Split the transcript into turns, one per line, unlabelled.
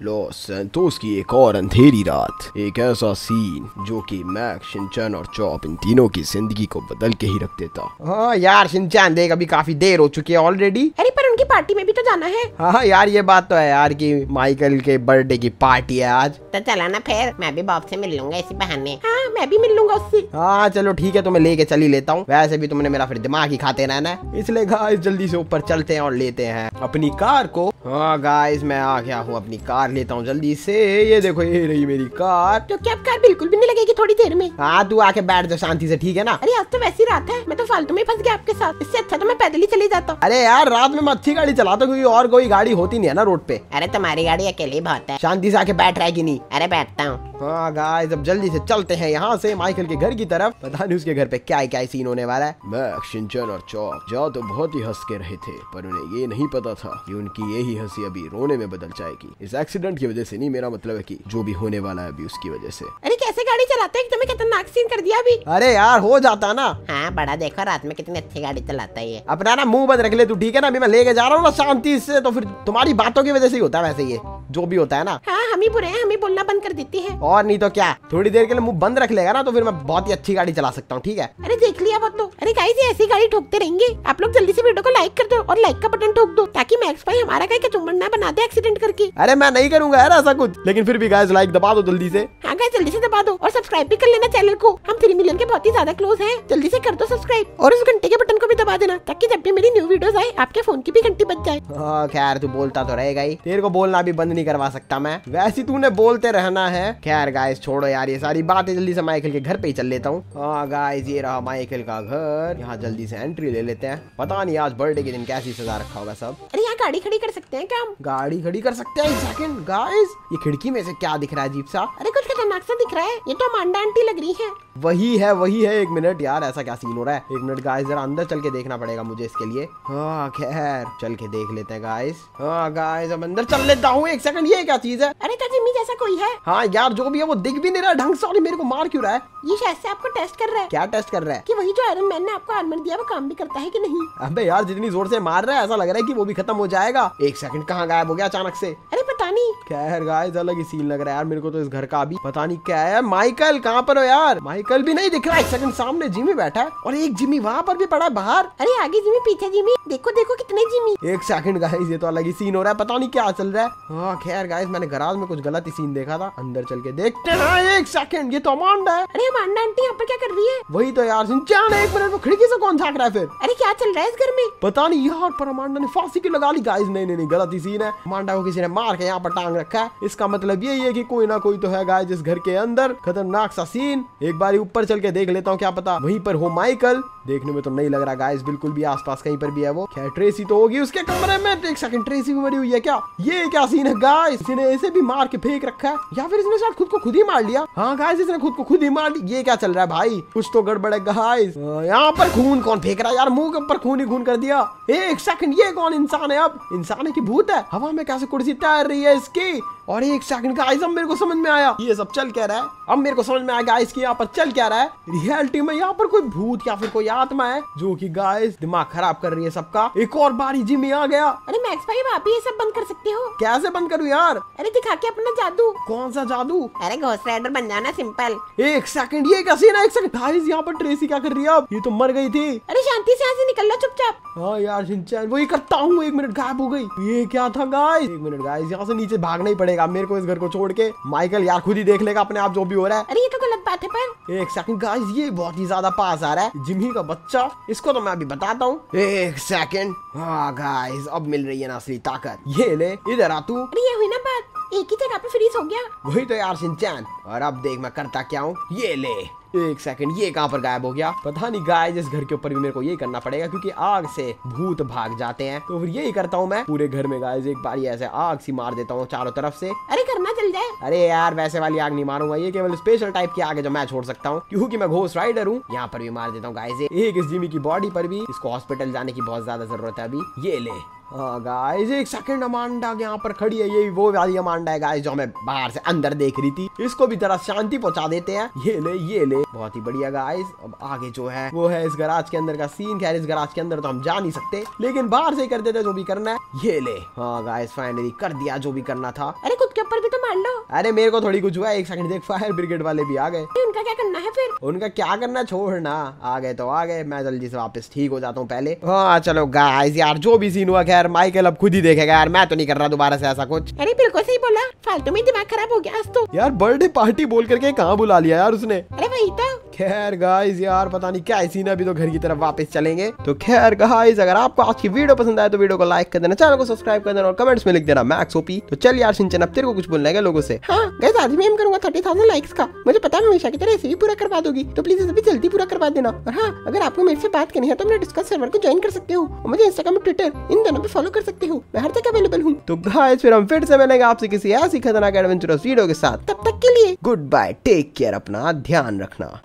Loss Santos की एक और अंधेरी रात एक ऐसा सीन जो कि मैक शिनचैन और चॉप इन तीनों की ज़िंदगी को बदल के ही रख देता
हाँ यार शिनचैन देख अभी काफ़ी देर हो चुकी है ऑलरेडी
अरे पर उनकी पार्टी में भी तो जाना है।
हाँ यार ये बात तो है यार कि माइकल के बर्थडे की पार्टी है आज।
तो चला ना फिर मैं भी बॉब से मिल लूँगा इसी बहाने। हाँ मैं भी मिल लूँगा उससे।
हाँ चलो ठीक है तो मैं लेके चली लेता हूँ। वैसे भी तुमने मेरा फिर दिमाग ही खाते रहना है। इसलिए गाइस जल्दी से ऊपर चलते हैं और लेते हैं। अपनी कार को हाँ गाइस मैं आ गया हूँ अपनी कार लेता हूँ जल्दी से। ये देखो ये रही मेरी कार।
तो क्या कार बिल्कुल भी नहीं लगेगी थोड़ी देर में?
हाँ तू आके बैठ जा शांति से ठीक है ना?
अरे आज तो वैसी रात है। मैं तो फालतू में फंस गया आपके साथ। इससे अच्छा तो मैं पैदल ही चली जाता।
हूँ अरे यार रात में मैं अच्छी गाड़ी चलाता हूँ क्योंकि और कोई गाड़ी होती नहीं है ना रोड पे।
अरे तुम्हारी गाड़ी अकेली बहुत है।
शांति से आके बैठ रहा है कि नहीं?
अरे बैठता हूँ।
हाँ गाइस अब जल्दी से चलते हैं यहाँ से माइकल के घर की तरफ़। पता नहीं उसके घर पे क्या क्या सीन होने वाला है।
शिनचैन और चॉप जा तो बहुत ही हंस के रहे थे पर उन्हें ये नहीं पता था कि उनकी यही हँसी अभी रोने में बदल जाएगी। इस एक्सीडेंट की वजह से नहीं मेरा मतलब है कि जो भी होने वाला है अभी उसकी वजह से।
अरे कैसे गाड़ी चलाते हैं? एकदम खतरनाक सीन कर दिया अभी।
अरे यार हो जाता ना।
हाँ बड़ा देखो रात में कितनी अच्छी गाड़ी चलाता है ये।
अपना ना मुँह बंद रख ले तू ठीक है ना? अभी मैं लेके जा रहा हूँ ना शांति से तो फिर तुम्हारी बातों की वजह से ही होता है वैसे ये। जो भी होता है ना।
हाँ हम ही बुरे हैं हम बोलना बंद कर देती है।
और नहीं तो क्या थोड़ी देर के लिए मुँह बंद रख लेगा ना तो फिर मैं बहुत ही अच्छी गाड़ी चला सकता हूँ ठीक है?
अरे देख लिया वो तो। अरे गाइस ऐसी गाड़ी ठोकते रहेंगे। आप लोग जल्दी से वीडियो को लाइक कर दो और लाइक का बटन ठोक दो ताकि मैक्स भाई हमारा कहीं कचुम्बड़ ना बना दे एक्सीडेंट करके।
अरे मैं नहीं करूँगा यार ऐसा कुछ लेकिन फिर भी गाइस लाइक दबा दो जल्दी से।
हाँ गाइस जल्दी से दबा दो और सब्सक्राइब भी कर लेना चैनल को। हम थ्री मिलियन के बहुत ही ज़्यादा क्लोज है। जल्दी से कर दो सब्सक्राइब और उस घंटे के बटन को भी दबा देना ताकि जब भी मेरी न्यू वीडियोस आए आपके फ़ोन की भी घंटी बज जाए।
हाँ खैर तू बोलता तो रहेगा ही। तेरे को बोलना भी बंद नहीं करवा सकता मैं। वैसे तूने बोलते रहना है। खैर गाइस छोड़ो यार ये सारी बातें जल्दी से माइकल के घर पे ही चल लेता हूँ। हाँ गाइस ये रहा माइकल का घर। यहाँ जल्दी से एंट्री ले लेते हैं। पता नहीं आज बर्थडे के दिन कैसी सजा रखा होगा सब।
अरे यहाँ गाड़ी खड़ी कर सकते हैं क्या हम?
गाड़ी खड़ी कर सकते हैं सेकंड गाइस ये खिड़की में से क्या दिख रहा है अजीब सा?
अरे कुछ खतरनाक सा दिख रहा है। ये तो अमांडा आंटी लग रही है।
वही है वही है। एक मिनट यार ऐसा क्या सीन हो रहा है? एक मिनट गाइस जरा अंदर चल के देखना पड़ेगा मुझे इसके लिए। हाँ खैर। चल के देख लेते हैं गाइस हाँ गाइस अब अंदर चल लेता हूँ। एक सेकंड ये क्या चीज़ है?
अरे जिम्मी जैसा कोई है।
हाँ यार जो भी है वो दिख भी नहीं रहा। ढंग से और मेरे को मार क्यों रहा है?
ये शायद से आपको टेस्ट कर रहा है।
क्या टेस्ट कर रहा है?
कि वही जो आयरन मैन ने आपको आर्मर दिया वो काम भी करता है कि नहीं?
अबे यार जितनी ज़ोर से मार रहा है ऐसा लग रहा है कि वो भी खत्म हो जाएगा। एक सेकंड कहाँ गायब हो गया अचानक से?
अरे पता नहीं।
खैर गाइस अलग ही सीन लग रहा है यार मेरे को तो इस घर का अभी। पता नहीं क्या है। माइकल कहाँ पर हो यार? माइकल भी नहीं दिख रहा। एक सेकंड सामने जिमी बैठा है और एक जिमी वहाँ पर भी पड़ा है बाहर।
अरे आगे जिमी पीछे जिमी। देखो देखो कितने जिमी।
एक सेकंड गाइस ये तो अलग ही सीन हो रहा है पता नहीं क्या चल रहा है। हाँ खैर गाइस मैंने गराज में कुछ गलत ही सीन देखा था। अंदर चल के देखते हैं एक सेकंड ये तो अमांडा है।
अरे अमांडा आंटी यहाँ पर क्या कर रही है?
वही तो यार सिंचान एक मिनट वो खिड़की से कौन झाक रहा है फिर?
अरे क्या चल रहा है इस घर में?
पता नहीं यार पर अमांडा ने फांसी की लगा ली गाइस नहीं नहीं नहीं गलत ही सीन है। अमांडा को किसी ने मार के यहाँ पर टांग रखा है। इसका मतलब यही है की कोई ना कोई तो है गाइस इस घर के अंदर। खतरनाक सा सीन एक बार ऊपर चल के देख लेता हूँ, क्या पता। वहीं पर हो माइकल। देखने में तो नहीं लग रहा गाइस बिल्कुल भी आसपास कहीं पर भी है वो। क्या ट्रेसी तो होगी उसके कमरे में। एक सेकंड ट्रेसी भी मरी हुई है क्या? ये क्या सीन है गाइस इसने ऐसे भी मार के फेंक रखा है। या फिर इसने शायद खुद को खुद ही मार लिया? हाँ गाइस इसने खुद को खुद ही मार लिया। ये क्या चल रहा है भाई? कुछ तो गड़बड़ है गाइस यहाँ पर खून कौन फेंक रहा है यार? मुँह के ऊपर खून ही खून कर दिया। एक सेकंड ये कौन इंसान है अब? इंसान है की भूत है। हवा में कैसे कुर्सी तैर रही है इसकी? और एक सेकंड गाइस अब मेरे को समझ में आया। ये सब चल क्या रहा है? अब मेरे को समझ में आया गाइस कि यहाँ पर चल क्या रहा है। रियलिटी में यहाँ पर कोई भूत या फिर कोई आत्मा है जो कि गाइस दिमाग खराब कर रही है सबका। एक और बारी जिमी आ गया।
अरे मैक्स भाई आप ये सब बंद कर सकते हो।
कैसे बंद करूँ यार?
अरे दिखा के अपना जादू।
कौन सा जादू?
अरे घोस्ट राइडर बन जाना सिंपल
एक सेकंड ये कैसे है एक सेकंड गाइस यहाँ पर ट्रेसी क्या कर रही है अब? ये तो मर गई थी।
अरे शांति से यहाँ से निकल लो चुपचाप।
हाँ यार सिंचैन वही करता हूँ एक मिनट गायब हो गई। ये क्या था गाइस एक मिनट गाइस यहाँ से नीचे भागना ही पड़ेगा। मेरे को इस घर को छोड़ के। माइकल यार खुद ही देख लेगा अपने आप जो भी हो रहा है।
अरे ये तो गलत बात है पर।
एक सेकंड गाइस ये बहुत ही ज़्यादा पास आ रहा है। जिमी का बच्चा। इसको तो मैं अभी बताता हूँ। एक सेकंड हाँ गाइस अब मिल रही है ना असली ताकत। ये ले इधर आ तू।
अरे ये हुई ना बात। एक ही जगह पे फ्रीज हो गया।
वही तो यार सिंचैन और अब देख मैं करता क्या हूँ। ये ले। एक सेकंड ये कहाँ पर गायब हो गया? पता नहीं गाय जिस घर के ऊपर भी मेरे को यही करना पड़ेगा क्योंकि आग से भूत भाग जाते हैं। तो फिर यही करता हूँ मैं पूरे घर में गाय एक बार ऐसे आग सी मार देता हूँ चारों तरफ़ से।
अरे करना चल जाए।
अरे यार वैसे वाली आग नहीं मारूँगा ये केवल स्पेशल टाइप की आग है जो मैं छोड़ सकता हूँ क्योंकि मैं घोस्ट राइडर हूँ। यहाँ पर भी मार देता हूँ गाय से एक इस जिमी की बॉडी पर भी इसको हॉस्पिटल जाने की बहुत ज़्यादा ज़रूरत है अभी। ये ले। हाँ गाइस एक सेकंड अमांडा यहाँ पर खड़ी है ये वो वाली अमांडा है गाइस जो हमें बाहर से अंदर देख रही थी। इसको भी तरह शांति पहुँचा देते हैं। ये ले ये ले। बहुत ही बढ़िया गाइस अब आगे जो है वो है इस गराज के अंदर का सीन खैर इस गराज के अंदर तो हम जा नहीं सकते लेकिन बाहर से कर देते जो भी करना है. ये ले. हाँ गाइस फाइनली कर दिया जो भी करना था.
अरे खुद के ऊपर भी तो मार लो.
अरे मेरे को थोड़ी कुछ हुआ एक सेकंड देख फायर ब्रिगेड वाले भी आ गए.
उनका क्या करना है फिर?
उनका क्या करना छोड़ना आ गए तो आ गए. मैं जल्दी से वापस ठीक हो जाता हूँ पहले. हाँ चलो गाइस यार जो भी सीन हुआ खैर माइकल अब खुद ही देखेगा यार मैं तो नहीं कर रहा दोबारा से ऐसा कुछ.
अरे बिल्कुल सही बोला. फालतू में दिमाग खराब हो गया आज तो.
यार बर्थडे पार्टी बोल करके कहाँ बुला लिया यार उसने?
अरे वही तो
खैर गाइस यार पता नहीं क्या सीन है अभी तो घर की तरफ़ वापस चलेंगे। तो खैर गाइस अगर आपको आज की वीडियो पसंद आए तो वीडियो को लाइक कर देना चैनल को सब्सक्राइब कर देना और कमेंट्स में लिख देना मैक्स ओपी तो चल यार सिंचन अब तेरे को कुछ बोलना है लोगों से?
हाँ गैस आज मैं एम करूँगा थर्टी थाउज़ेंड लाइक्स का। मुझे पता है हमेशा की तरह ऐसे ही पूरा करवा दोगी। तो प्लीज़ इसे भी जल्दी पूरा करवा देना। और हाँ अगर आपको मेरे से बात करनी है तो मेरे डिस्कस सर्वर को ज्वाइन कर सकते हो। और मुझे इंस्टाग्राम और ट्विटर इन दोनों पे फॉलो कर सकते हो। मैं हर जगह अवेलेबल हूँ।
तो गाइस फिर हम फिर से मिलेंगे आपसे किसी ऐसी खतरनाक एडवेंचरस वीडियो के साथ।
तब तक के लिए
गुड बाय टेक केयर अपना ध्यान रखना।